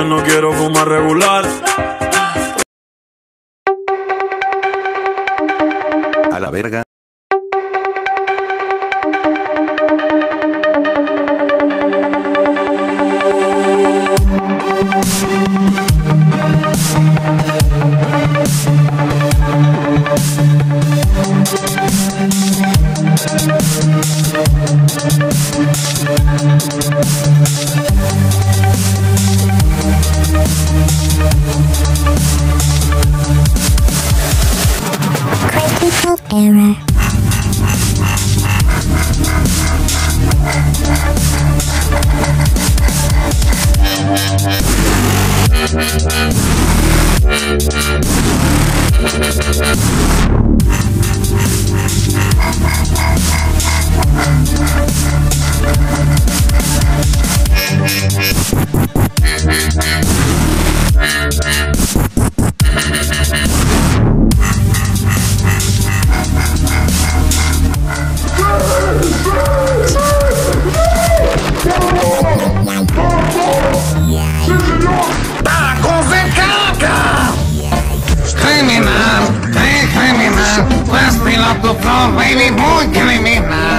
yo no quiero fumar regular. A la verga. era. off the floor, baby boy, give me now.